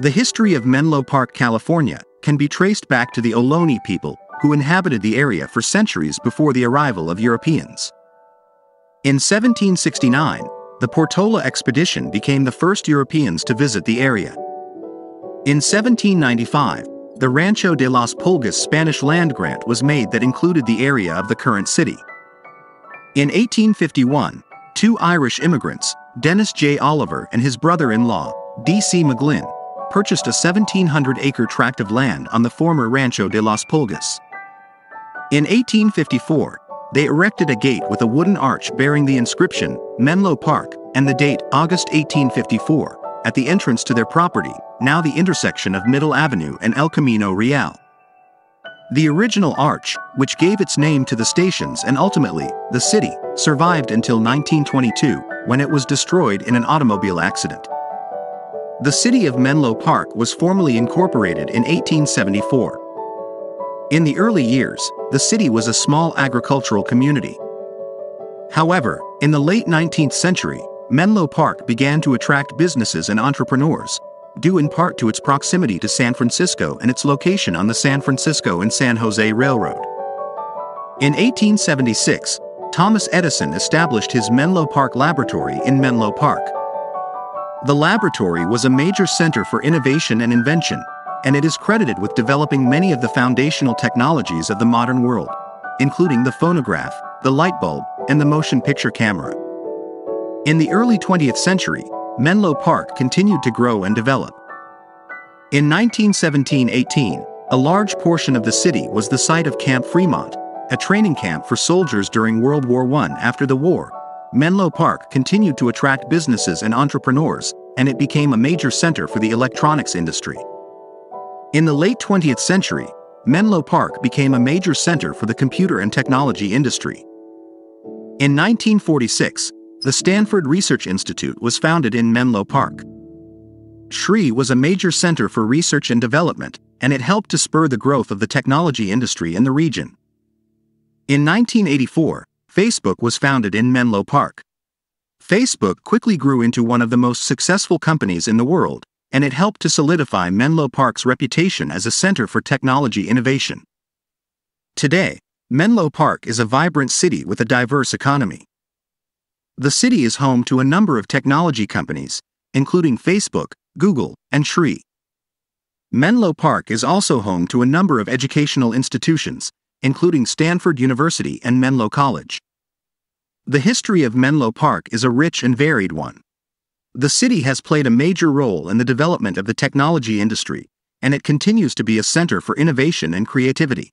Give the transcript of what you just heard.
The history of Menlo Park, California, can be traced back to the Ohlone people, who inhabited the area for centuries before the arrival of Europeans. In 1769, the Portola expedition became the first Europeans to visit the area. In 1795, the Rancho de las Pulgas Spanish land grant was made that included the area of the current city. In 1851, two Irish immigrants, Dennis J. Oliver and his brother-in-law, D.C. McGlynn, purchased a 1,700-acre tract of land on the former Rancho de las Pulgas. In 1854, they erected a gate with a wooden arch bearing the inscription, Menlo Park, and the date, August 1854, at the entrance to their property, now the intersection of Middle Avenue and El Camino Real. The original arch, which gave its name to the stations and ultimately, the city, survived until 1922, when it was destroyed in an automobile accident. The city of Menlo Park was formally incorporated in 1874. In the early years, the city was a small agricultural community. However, in the late 19th century, Menlo Park began to attract businesses and entrepreneurs, due in part to its proximity to San Francisco and its location on the San Francisco and San Jose Railroad. In 1876, Thomas Edison established his Menlo Park Laboratory in Menlo Park. The laboratory was a major center for innovation and invention, and it is credited with developing many of the foundational technologies of the modern world, including the phonograph, the light bulb, and the motion picture camera. In the early 20th century, Menlo Park continued to grow and develop. In 1917-18, a large portion of the city was the site of Camp Fremont, a training camp for soldiers during World War I. After the war, Menlo Park continued to attract businesses and entrepreneurs, and it became a major center for the electronics industry. In the late 20th century, Menlo Park became a major center for the computer and technology industry. In 1946, the Stanford Research Institute was founded in Menlo Park. SRI was a major center for research and development, and it helped to spur the growth of the technology industry in the region. In 1984, Facebook was founded in Menlo Park. Facebook quickly grew into one of the most successful companies in the world, and it helped to solidify Menlo Park's reputation as a center for technology innovation. Today, Menlo Park is a vibrant city with a diverse economy. The city is home to a number of technology companies, including Facebook, Google, and SRI. Menlo Park is also home to a number of educational institutions, including Stanford University and Menlo College. The history of Menlo Park is a rich and varied one. The city has played a major role in the development of the technology industry, and it continues to be a center for innovation and creativity.